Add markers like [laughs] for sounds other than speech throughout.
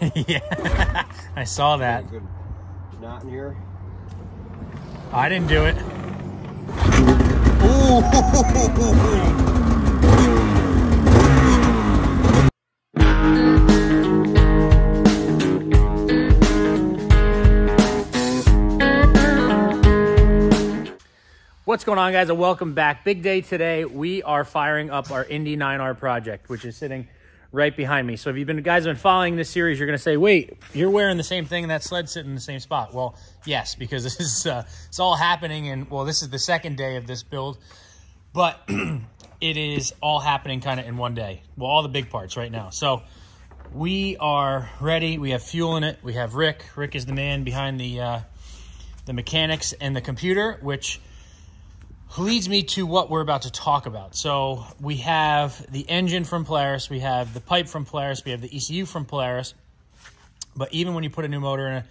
[laughs] yeah, [laughs] I saw that. Good knot in here. I didn't do it. What's going on, guys, and welcome back. Big day today. We are firing up our Indy 9R project, which is sitting right behind me. So if you've been guys have been following this series, you're going to say, "Wait, you're wearing the same thing, and that sled sitting in the same spot." Well, yes, because [laughs] this is uh, it's all happening, and well, this is the second day of this build, but [clears throat] it is all happening kind of in one day. Well, all the big parts right now. So we are ready. We have fuel in it. We have Rick. Rick is the man behind the uh, the mechanics and the computer, which leads me to what we're about to talk about. So we have the engine from Polaris, we have the pipe from Polaris, we have the ECU from Polaris. But even when you put a new motor in a,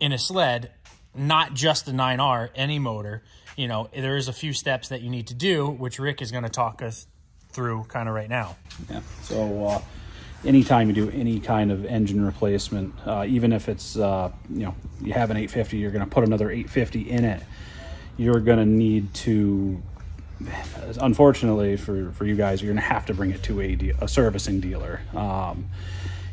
in a sled, not just the 9R, any motor, you know, there is a few steps that you need to do, which Rick is going to talk us through kind of right now. Yeah. So uh, anytime you do any kind of engine replacement, uh, even if it's uh, you know you have an 850, you're going to put another 850 in it. You're going to need to, unfortunately for for you guys, you're going to have to bring it to a, de- a servicing dealer. Um,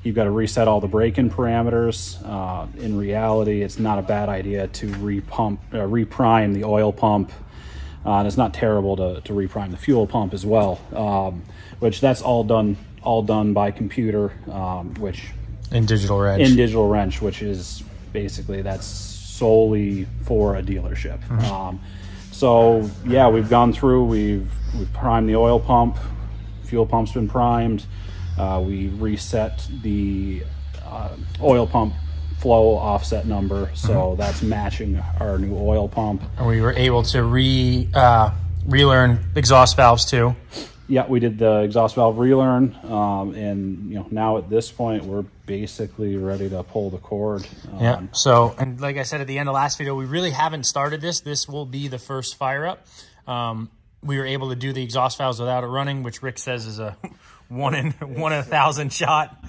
You've got to reset all the break-in parameters. Uh, in reality, it's not a bad idea to repump, uh, reprime the oil pump. Uh, and it's not terrible to, to reprime the fuel pump as well, um, which that's all done all done by computer, um, which In digital wrench. in digital wrench, which is basically that's solely for a dealership. Um, so yeah, we've gone through. We've we've primed the oil pump. Fuel pump's been primed. Uh, we reset the uh, oil pump flow offset number, so that's matching our new oil pump. and we were able to re uh, relearn exhaust valves too. Yeah, we did the exhaust valve relearn, um, and you know now at this point we're basically ready to pull the cord. Um, Yeah. So, and like I said at the end of last video, we really haven't started this. This will be the first fire up. Um, we were able to do the exhaust valves without it running, which Rick says is a [laughs] one in one in a thousand shot.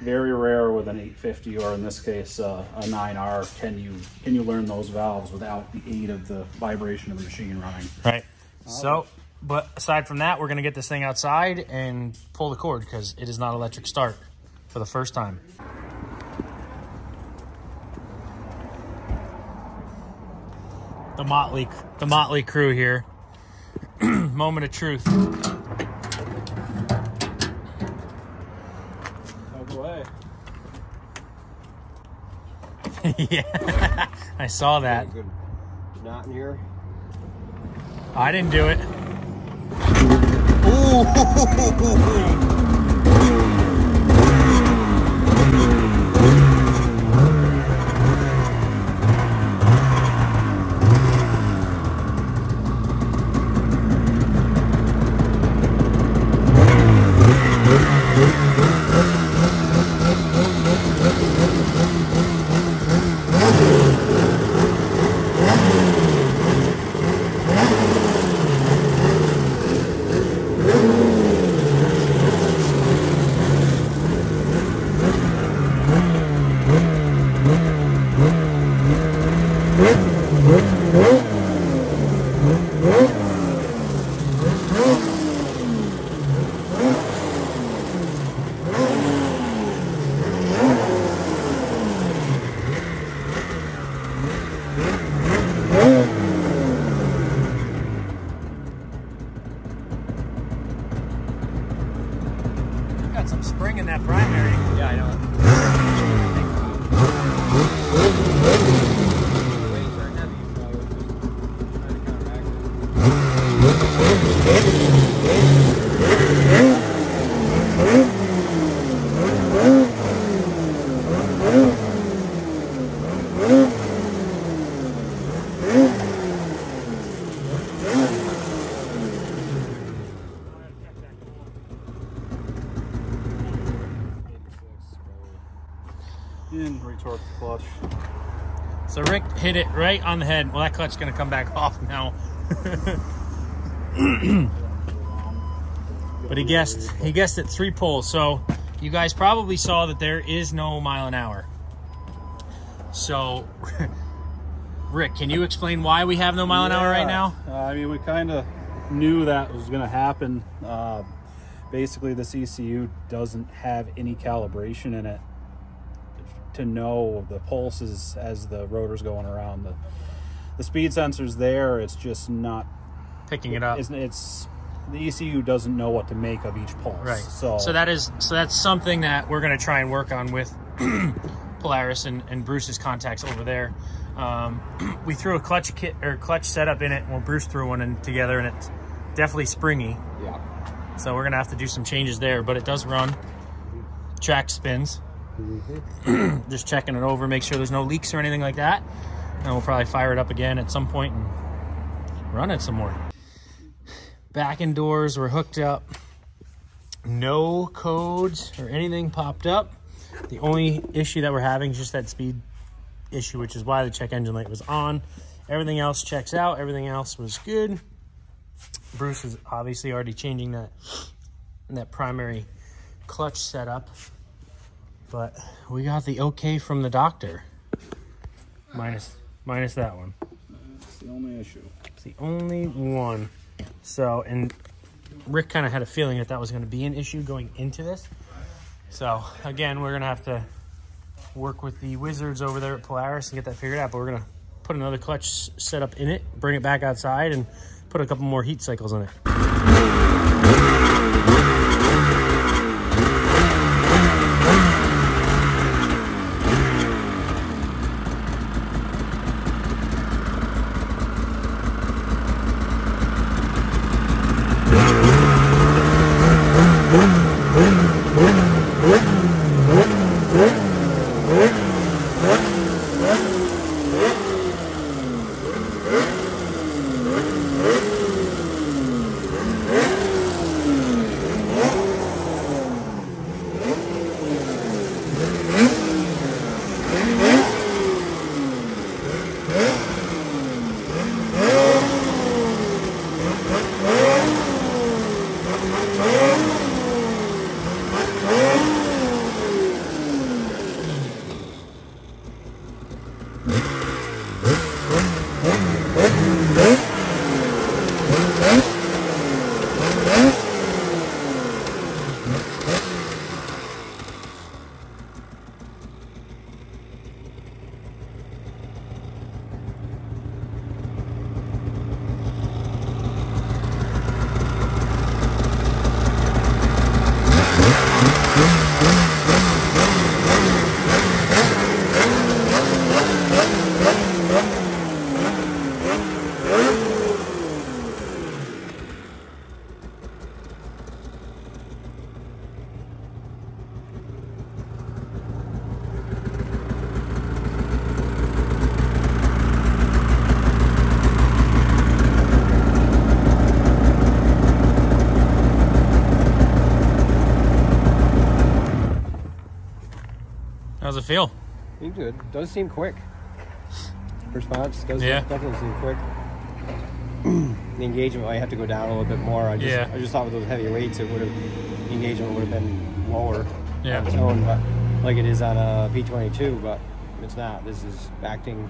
very rare with an 850 or in this case uh, a 9R can you can you learn those valves without the aid of the vibration of the machine running. Right. So, but aside from that, we're gonna get this thing outside and pull the cord because it is not electric start for the first time. The motley, the motley crew here. [clears throat] Moment of truth. [laughs] yeah, [laughs] I saw that. Knot in here. I didn't do it. 哦呼呼呼呼呼。In retort the clutch. So Rick hit it right on the head. Well, that clutch's gonna come back [laughs] off now. [clears throat] but he guessed he guessed at three pulls. So you guys probably saw that there is no mile an hour. So, [laughs] Rick, can you explain why we have no mile an hour right now? Uh, I mean, we kind of knew that was going to happen. Uh, basically, this ECU doesn't have any calibration in it to know the pulses as the rotor's going around. The the speed sensor's there. It's just not. Picking it up. It's, it's the ECU doesn't know what to make of each pulse. Right. So, so that is so that's something that we're going to try and work on with [clears throat] Polaris and, and Bruce's contacts over there. Um, [clears throat] we threw a clutch kit or clutch setup in it. Well, Bruce threw one in together, and it's definitely springy. Yeah. So we're gonna have to do some changes there, but it does run. Track spins. Mm-hmm. [clears throat] Just checking it over, make sure there's no leaks or anything like that. And we'll probably fire it up again at some point and run it some more. Back indoors, we're hooked up. No codes or anything popped up. The only issue that we're having is just that speed issue, which is why the check engine light was on. Everything else checks out. Everything else was good. Bruce is obviously already changing that that primary clutch setup, but we got the okay from the doctor. Minus minus that one. that's the only issue. It's the only one. So, and Rick kind of had a feeling that that was going to be an issue going into this. So, again, we're going to have to work with the wizards over there at Polaris and get that figured out. But we're going to put another clutch s- setup in it, bring it back outside, and put a couple more heat cycles on it. Feel? Seems good. Does seem quick. Response does Yeah. definitely seem quick. [clears throat] the engagement might have to go down a little bit more. I just, Yeah. I just thought with those heavy weights, it would have the engagement would have been lower Yeah. on its own, but like it is on a P22. But it's not. This is acting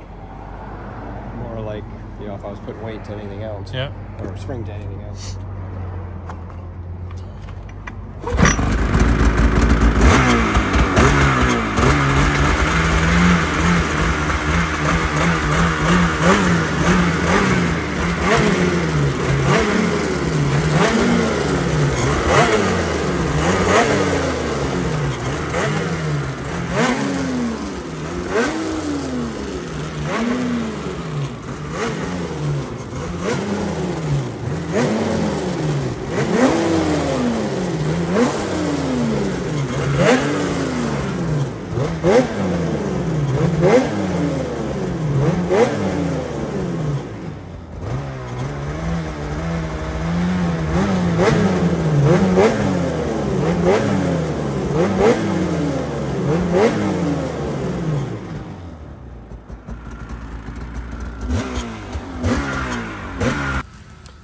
more like you know if I was putting weight to anything else, Yeah. or spring to anything else.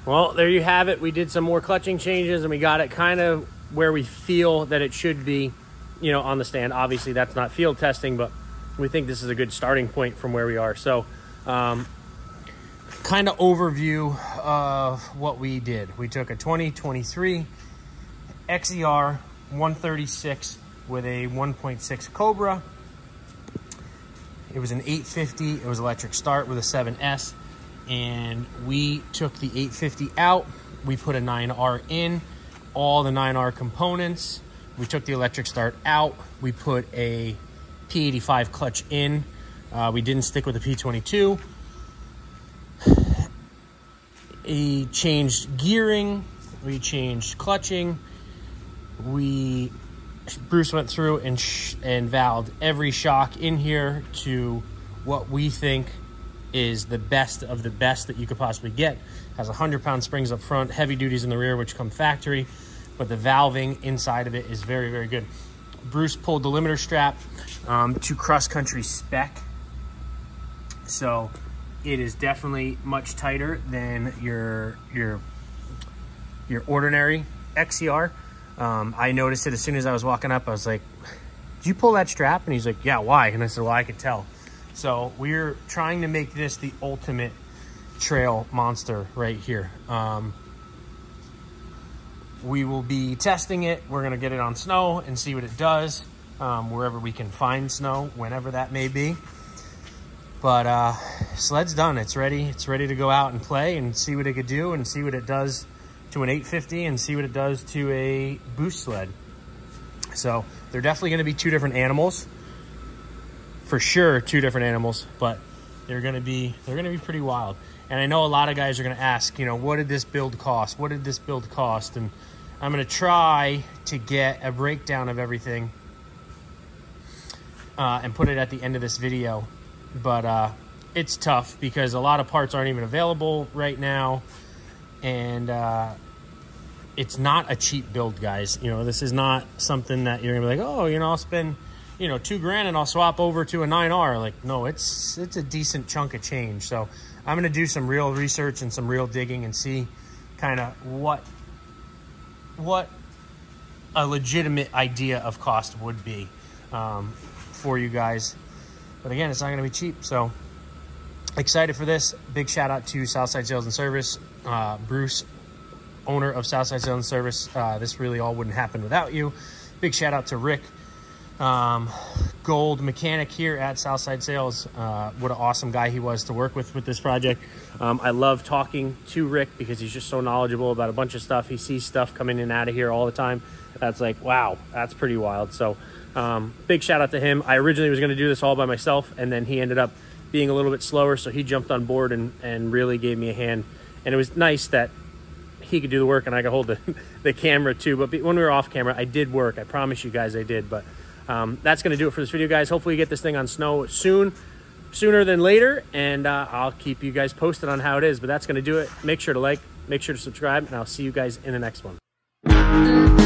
Well, there you have it. We did some more clutching changes and we got it kind of where we feel that it should be. you know, on the stand. Obviously, that's not field testing, but we think this is a good starting point from where we are. So, um, kind of overview of what we did. We took a 2023 XCR 136 with a 1.6 Cobra. It was an 850. It was electric start with a 7S. And we took the 850 out. We put a 9R in, all the 9R components. We took the electric start out. We put a P85 clutch in. Uh, we didn't stick with the P22. We changed gearing. We changed clutching. We Bruce went through and and valved every shock in here to what we think is the best of the best that you could possibly get. Has 100 pound springs up front, heavy duties in the rear, which come factory, but the valving inside of it is very, very good. Bruce pulled the limiter strap um, to cross country spec. So it is definitely much tighter than your, your, your ordinary XCR. Um, I noticed it as soon as I was walking up. I was like, did you pull that strap? And he's like, yeah, why? And I said, well, I could tell. So we're trying to make this the ultimate trail monster right here. Um, we will be testing it. We're going to get it on snow and see what it does um, wherever we can find snow, whenever that may be. But uh, sled's done. It's ready. It's ready to go out and play and see what it could do and see what it does to an 850 and see what it does to a boost sled. So they're definitely going to be two different animals. For sure, two different animals, but they're going to be they're going to be pretty wild. And I know a lot of guys are going to ask, you know, what did this build cost? What did this build cost? And I'm going to try to get a breakdown of everything uh, and put it at the end of this video. But uh, it's tough because a lot of parts aren't even available right now. And uh, it's not a cheap build, guys. You know, this is not something that you're going to be like, oh, you know, I'll spend, you know, two grand and I'll swap over to a 9R. Like, no, it's, it's a decent chunk of change. So I'm going to do some real research and some real digging and see kind of what what a legitimate idea of cost would be um, for you guys. But again, it's not going to be cheap. So excited for this. Big shout out to Southside Sales and Service, uh, Bruce, owner of Southside Sales and Service. Uh, this really all wouldn't happen without you. Big shout out to Rick, um, Gold mechanic here at Southside Sales. Uh, what an awesome guy he was to work with with this project. Um, I love talking to Rick because he's just so knowledgeable about a bunch of stuff. He sees stuff coming in and out of here all the time. That's like, wow, that's pretty wild. So um, big shout out to him. I originally was going to do this all by myself, and then he ended up being a little bit slower, so he jumped on board and, and really gave me a hand. And it was nice that he could do the work and I could hold the, [laughs] the camera too. But when we were off camera, I did work. I promise you guys I did. But um, that's going to do it for this video, guys. Hopefully, you get this thing on snow soon, sooner than later, and uh, I'll keep you guys posted on how it is. But that's going to do it. Make sure to like, make sure to subscribe, and I'll see you guys in the next one.